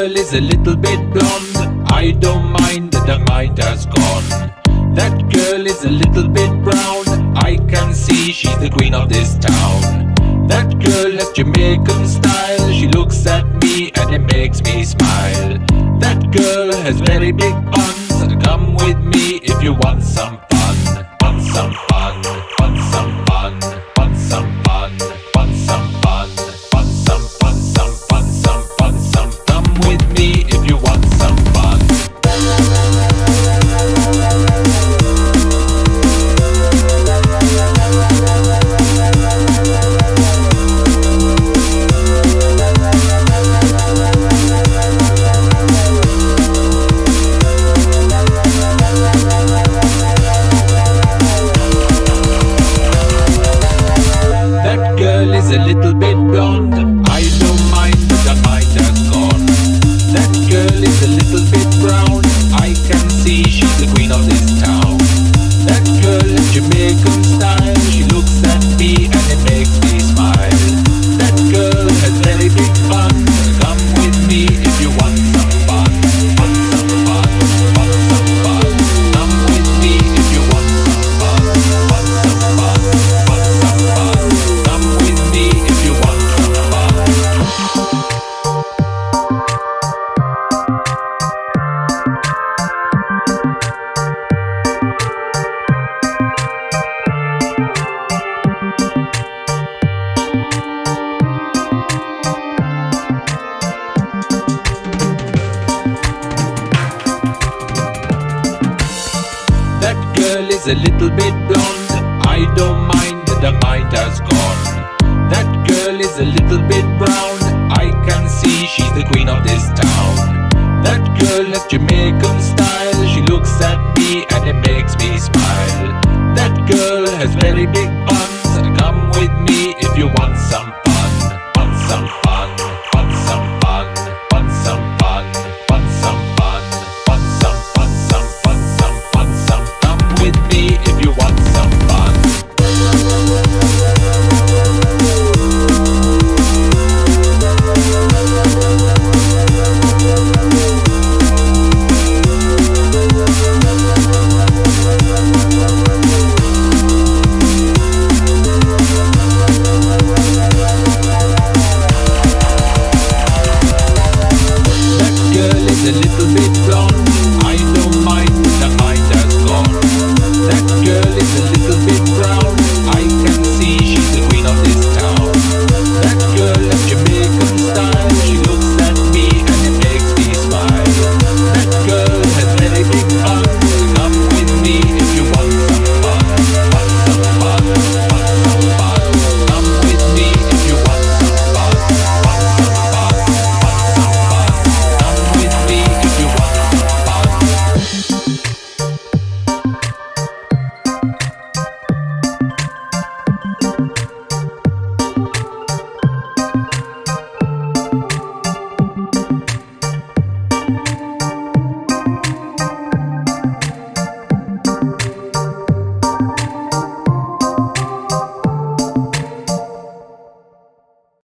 girl is a little bit blonde. I don't mind that the mind has gone. That girl is a little bit brown. I can see she's the queen of this town. That girl has Jamaican style. She looks at me and it makes me smile. That girl has very big buns. Come with me if you want some fun. Want some fun. Blonde. I don't mind that mind has gone. That girl is a little bit a little bit blonde. I don't mind, the mind has gone. That girl is a little bit brown. I can see she's the queen of this town. That girl has Jamaican style She looks at me and it makes me smile. That girl has very big